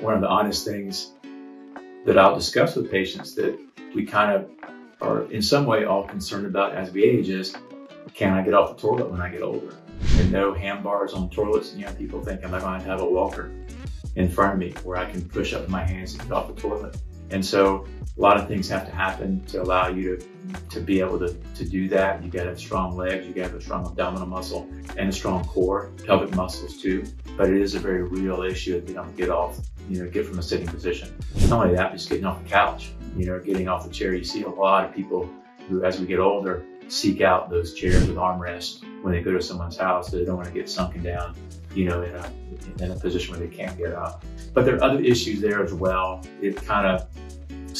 one of the honest things that I'll discuss with patients that we kind of are in some way all concerned about as we age is can I get off the toilet when I get older? And no hand bars on toilets. You know, people think I'm going to have a walker in front of me where I can push up my hands and get off the toilet. And so a lot of things have to happen to allow you to, to be able to, to do that. You got to have strong legs, you got to have a strong abdominal muscle and a strong core, pelvic muscles too. But it is a very real issue being able to get off, you know, get from a sitting position. Not only that, just getting off the couch, you know, getting off the chair. You see a lot of people who, as we get older, seek out those chairs with armrests when they go to someone's house. They don't want to get sunken down, you know, in a, in a position where they can't get up. But there are other issues there as well. It kind of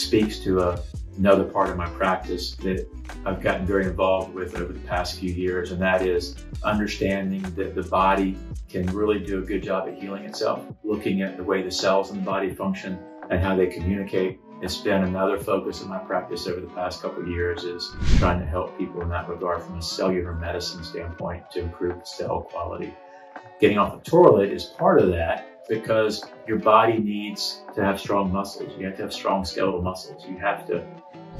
speaks to a, another part of my practice that I've gotten very involved with over the past few years, and that is understanding that the body can really do a good job at healing itself, looking at the way the cells in the body function and how they communicate. It's been another focus of my practice over the past couple of years is trying to help people in that regard from a cellular medicine standpoint to improve cell quality. Getting off the toilet is part of that, because your body needs to have strong muscles. You have to have strong skeletal muscles. You have to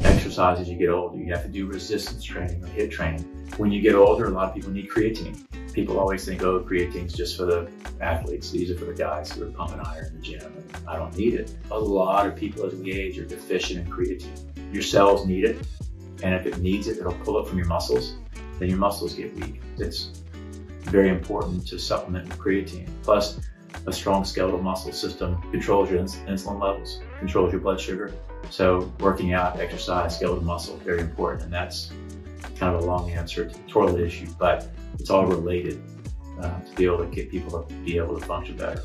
exercise as you get older. You have to do resistance training or HIIT training. When you get older, a lot of people need creatine. People always think, oh, creatine's just for the athletes. These are for the guys who are pumping iron in the gym. And I don't need it. A lot of people as we age are deficient in creatine. Your cells need it. And if it needs it, it'll pull it from your muscles. Then your muscles get weak. It's very important to supplement with creatine. Plus, a strong skeletal muscle system controls your ins insulin levels, controls your blood sugar. So working out, exercise, skeletal muscle, very important. And that's kind of a long answer to the toilet issue, but it's all related uh, to be able to get people to be able to function better.